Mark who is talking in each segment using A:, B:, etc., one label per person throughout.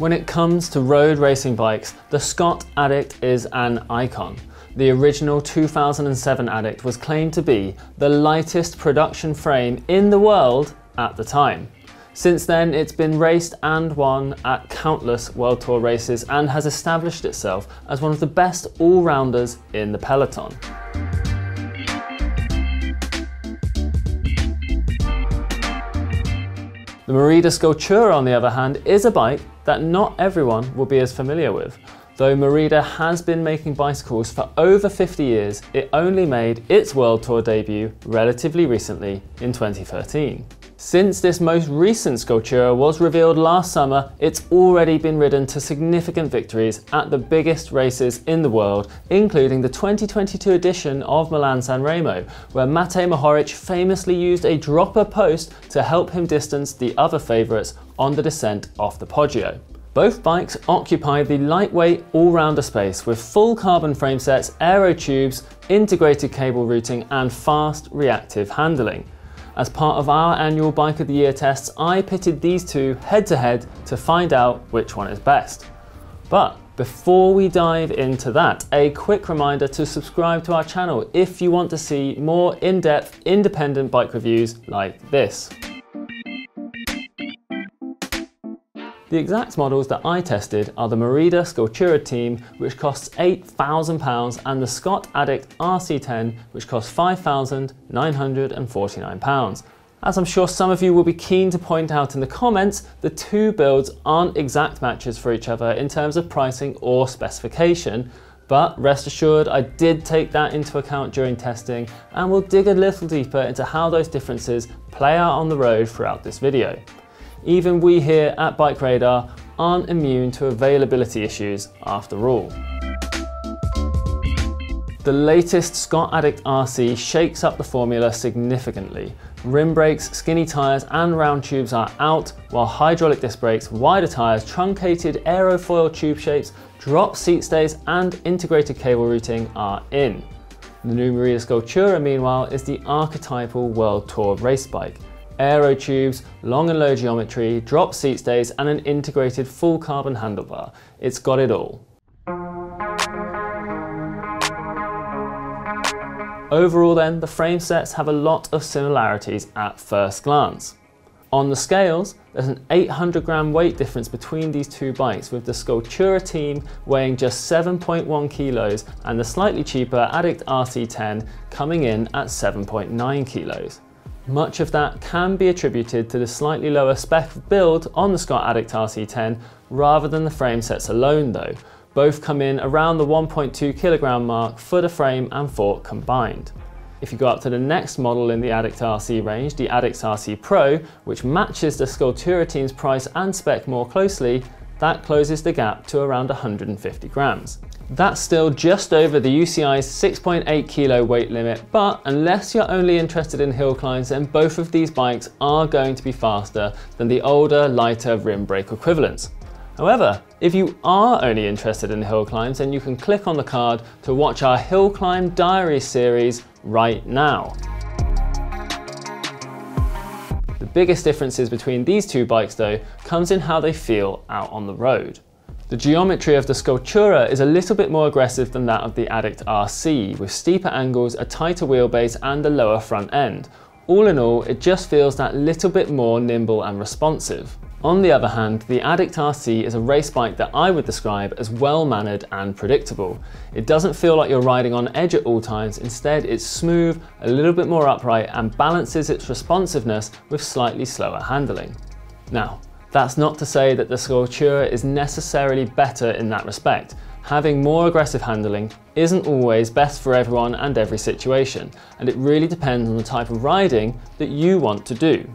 A: When it comes to road racing bikes, the Scott Addict is an icon. The original 2007 Addict was claimed to be the lightest production frame in the world at the time. Since then, it's been raced and won at countless World Tour races and has established itself as one of the best all-rounders in the peloton. The Merida Scultura, on the other hand, is a bike that not everyone will be as familiar with. Though Merida has been making bicycles for over 50 years, it only made its World Tour debut relatively recently in 2013. Since this most recent Scultura was revealed last summer, it's already been ridden to significant victories at the biggest races in the world, including the 2022 edition of Milan San Remo, where Matej Mohoric famously used a dropper post to help him distance the other favourites on the descent off the Poggio. Both bikes occupy the lightweight all-rounder space with full carbon frame sets, aero tubes, integrated cable routing and fast reactive handling. As part of our annual Bike of the Year tests, I pitted these two head to head to find out which one is best. But before we dive into that, a quick reminder to subscribe to our channel if you want to see more in-depth independent bike reviews like this. The exact models that I tested are the Merida Scultura Team, which costs £8,000, and the Scott Addict RC10, which costs £5,949. As I'm sure some of you will be keen to point out in the comments, the two builds aren't exact matches for each other in terms of pricing or specification, but rest assured I did take that into account during testing and we'll dig a little deeper into how those differences play out on the road throughout this video. Even we here at Bike Radar aren't immune to availability issues after all. The latest Scott Addict RC shakes up the formula significantly. Rim brakes, skinny tyres and round tubes are out, while hydraulic disc brakes, wider tyres, truncated aerofoil tube shapes, drop seat stays and integrated cable routing are in. The new Merida Scultura meanwhile is the archetypal World Tour race bike aero tubes, long and low geometry, drop seat stays and an integrated full carbon handlebar. It's got it all. Overall then, the frame sets have a lot of similarities at first glance. On the scales, there's an 800 gram weight difference between these two bikes with the Scultura team weighing just 7.1 kilos and the slightly cheaper Addict RC10 coming in at 7.9 kilos. Much of that can be attributed to the slightly lower spec build on the Scott Addict RC10 rather than the frame sets alone though. Both come in around the 1.2 kilogram mark for the frame and fork combined. If you go up to the next model in the Addict RC range, the Addict RC Pro, which matches the Scultura team's price and spec more closely, that closes the gap to around 150 grams. That's still just over the UCI's 6.8 kilo weight limit, but unless you're only interested in hill climbs, then both of these bikes are going to be faster than the older, lighter rim brake equivalents. However, if you are only interested in hill climbs, then you can click on the card to watch our Hill Climb Diary series right now. Biggest differences between these two bikes though comes in how they feel out on the road. The geometry of the Scultura is a little bit more aggressive than that of the Addict RC, with steeper angles, a tighter wheelbase and a lower front end. All in all, it just feels that little bit more nimble and responsive. On the other hand, the Addict RC is a race bike that I would describe as well-mannered and predictable. It doesn't feel like you're riding on edge at all times, instead it's smooth, a little bit more upright and balances its responsiveness with slightly slower handling. Now, that's not to say that the Scultura is necessarily better in that respect. Having more aggressive handling isn't always best for everyone and every situation, and it really depends on the type of riding that you want to do.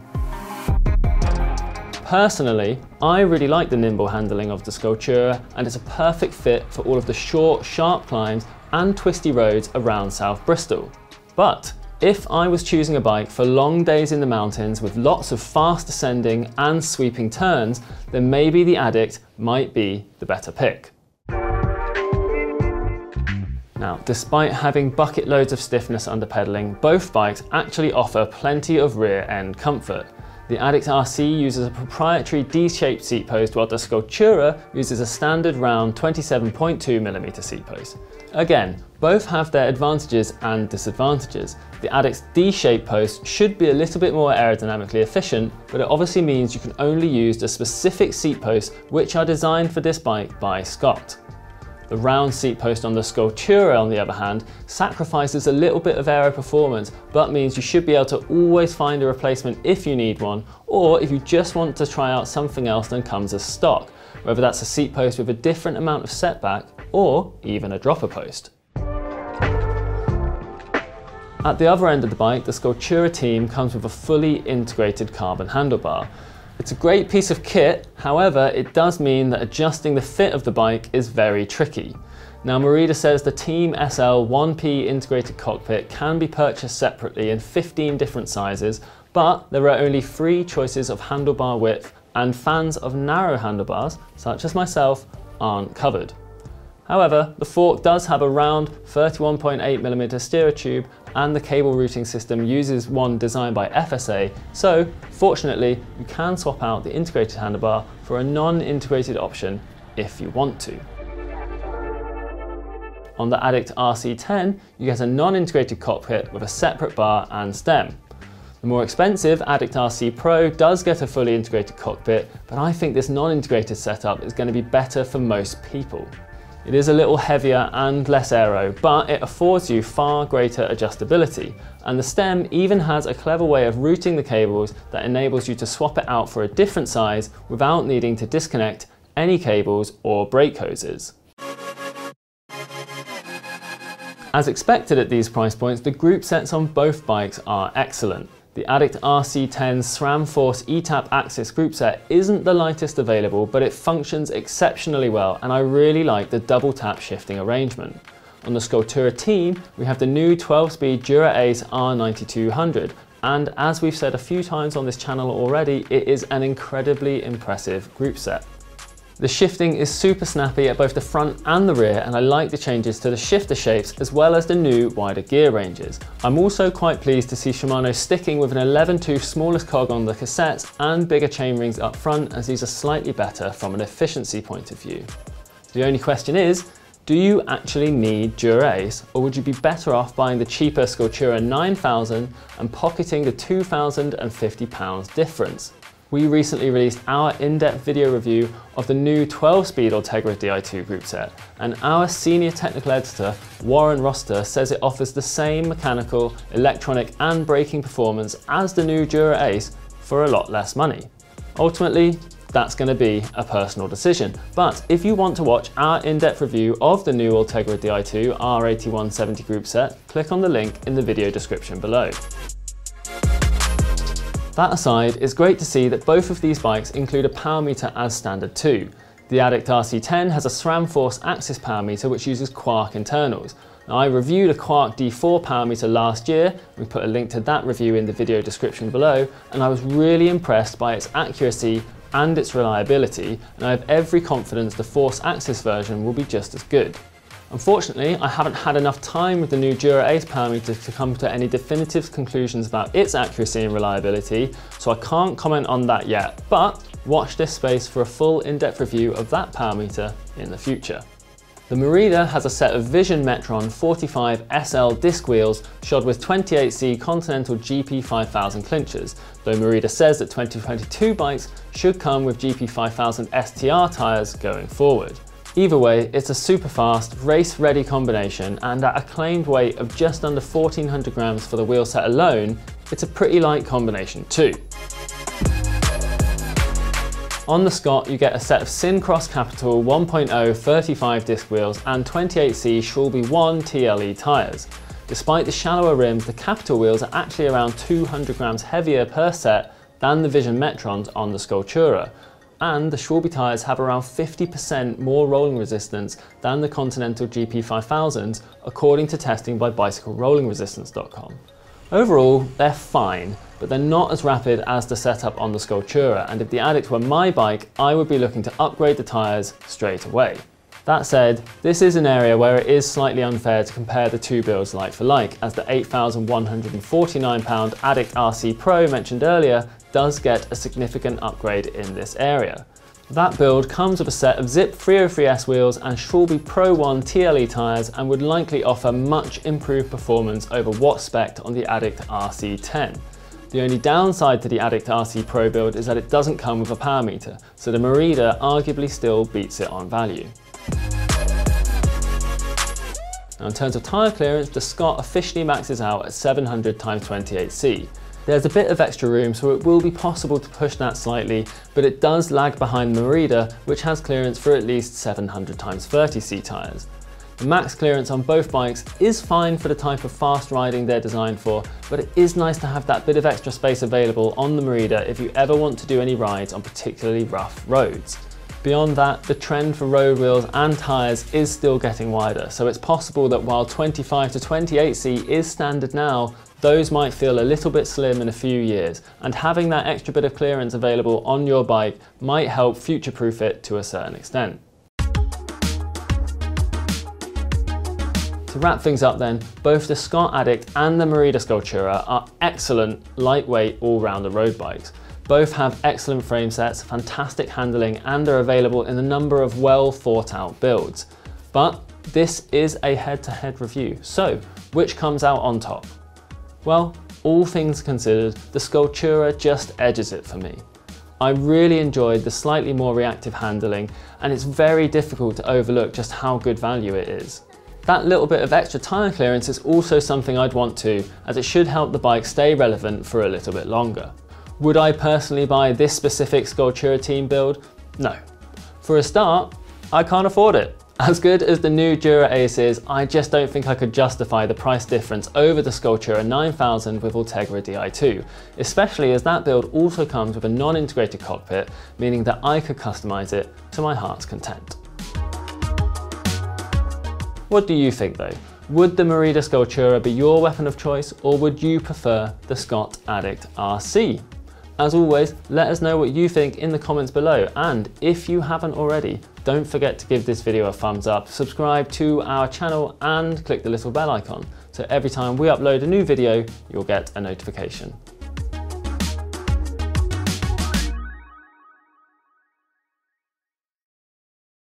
A: Personally, I really like the nimble handling of the Scultura and it's a perfect fit for all of the short, sharp climbs and twisty roads around South Bristol. But if I was choosing a bike for long days in the mountains with lots of fast ascending and sweeping turns, then maybe the Addict might be the better pick. Now, despite having bucket loads of stiffness under pedalling, both bikes actually offer plenty of rear end comfort. The Addict RC uses a proprietary D-shaped seat post while the Scultura uses a standard round 27.2mm seat post. Again, both have their advantages and disadvantages. The Addict's D-shaped post should be a little bit more aerodynamically efficient, but it obviously means you can only use the specific seat posts which are designed for this bike by Scott. The round seat post on the Scultura, on the other hand, sacrifices a little bit of aero performance, but means you should be able to always find a replacement if you need one, or if you just want to try out something else that comes as stock, whether that's a seat post with a different amount of setback, or even a dropper post. At the other end of the bike, the Scultura team comes with a fully integrated carbon handlebar, it's a great piece of kit, however, it does mean that adjusting the fit of the bike is very tricky. Now Merida says the Team SL 1P integrated cockpit can be purchased separately in 15 different sizes, but there are only three choices of handlebar width and fans of narrow handlebars, such as myself, aren't covered. However, the fork does have a round 31.8mm steerer tube and the cable routing system uses one designed by FSA, so fortunately you can swap out the integrated handlebar for a non-integrated option if you want to. On the Addict RC10, you get a non-integrated cockpit with a separate bar and stem. The more expensive Addict RC Pro does get a fully integrated cockpit, but I think this non-integrated setup is going to be better for most people. It is a little heavier and less aero, but it affords you far greater adjustability. And the stem even has a clever way of routing the cables that enables you to swap it out for a different size without needing to disconnect any cables or brake hoses. As expected at these price points, the group sets on both bikes are excellent. The Addict RC10 SRAM Force ETAP AXS group set isn't the lightest available, but it functions exceptionally well, and I really like the double tap shifting arrangement. On the Scultura team, we have the new 12-speed Dura Ace R9200, and as we've said a few times on this channel already, it is an incredibly impressive group set. The shifting is super snappy at both the front and the rear and I like the changes to the shifter shapes as well as the new wider gear ranges. I'm also quite pleased to see Shimano sticking with an 11 tooth smallest cog on the cassettes and bigger chainrings up front as these are slightly better from an efficiency point of view. The only question is, do you actually need Dura Ace or would you be better off buying the cheaper Scultura 9000 and pocketing the £2,050 difference? We recently released our in-depth video review of the new 12-speed Ultegra Di2 groupset, and our senior technical editor, Warren Rossiter, says it offers the same mechanical, electronic and braking performance as the new Dura Ace for a lot less money. Ultimately, that's going to be a personal decision. But if you want to watch our in-depth review of the new Ultegra Di2 R8170 groupset, click on the link in the video description below. That aside, it's great to see that both of these bikes include a power meter as standard too. The Addict RC10 has a SRAM Force AXS power meter which uses Quarq internals. Now, I reviewed a Quarq D4 power meter last year, we put a link to that review in the video description below, and I was really impressed by its accuracy and its reliability, and I have every confidence the Force AXS version will be just as good. Unfortunately, I haven't had enough time with the new Dura Ace power meter to come to any definitive conclusions about its accuracy and reliability, so I can't comment on that yet, but watch this space for a full in-depth review of that power meter in the future. The Merida has a set of Vision Metron 45 SL disc wheels shod with 28C Continental GP5000 clinchers, though Merida says that 2022 bikes should come with GP5000 STR tyres going forward. Either way, it's a super fast, race-ready combination and at a claimed weight of just under 1400 grams for the wheel set alone, it's a pretty light combination too. On the Scott, you get a set of Syncross Capital 1.0 35 disc wheels and 28C Schwalbe 1 TLE tyres. Despite the shallower rims, the Capital wheels are actually around 200 grams heavier per set than the Vision Metrons on the Scultura, and the Schwalbe tyres have around 50% more rolling resistance than the Continental GP5000s according to testing by bicyclerollingresistance.com. Overall, they're fine, but they're not as rapid as the setup on the Scultura and if the Addict were my bike, I would be looking to upgrade the tyres straight away. That said, this is an area where it is slightly unfair to compare the two builds like for like, as the £8,149 Addict RC Pro mentioned earlier does get a significant upgrade in this area. That build comes with a set of Zipp 303S wheels and Schwalbe Pro 1 TLE tyres and would likely offer much improved performance over what's spec'd on the Addict RC10. The only downside to the Addict RC Pro build is that it doesn't come with a power meter, so the Merida arguably still beats it on value. Now in terms of tyre clearance, the Scott officially maxes out at 700 x 28C. There's a bit of extra room, so it will be possible to push that slightly, but it does lag behind the Merida, which has clearance for at least 700 x 30C tyres. The max clearance on both bikes is fine for the type of fast riding they're designed for, but it is nice to have that bit of extra space available on the Merida if you ever want to do any rides on particularly rough roads. Beyond that, the trend for road wheels and tyres is still getting wider, so it's possible that while 25 to 28C is standard now, those might feel a little bit slim in a few years, and having that extra bit of clearance available on your bike might help future-proof it to a certain extent. To wrap things up then, both the Scott Addict and the Merida Scultura are excellent, lightweight, all-rounder road bikes. Both have excellent frame sets, fantastic handling, and are available in a number of well thought out builds. But this is a head-to-head -head review, so which comes out on top? Well, all things considered, the Scultura just edges it for me. I really enjoyed the slightly more reactive handling, and it's very difficult to overlook just how good value it is. That little bit of extra tyre clearance is also something I'd want to, as it should help the bike stay relevant for a little bit longer. Would I personally buy this specific Scultura team build? No. For a start, I can't afford it. As good as the new Dura Ace is, I just don't think I could justify the price difference over the Scultura 9000 with Ultegra Di2, especially as that build also comes with a non-integrated cockpit, meaning that I could customize it to my heart's content. What do you think though? Would the Merida Scultura be your weapon of choice or would you prefer the Scott Addict RC? As always, let us know what you think in the comments below and if you haven't already, don't forget to give this video a thumbs up, subscribe to our channel and click the little bell icon so every time we upload a new video, you'll get a notification.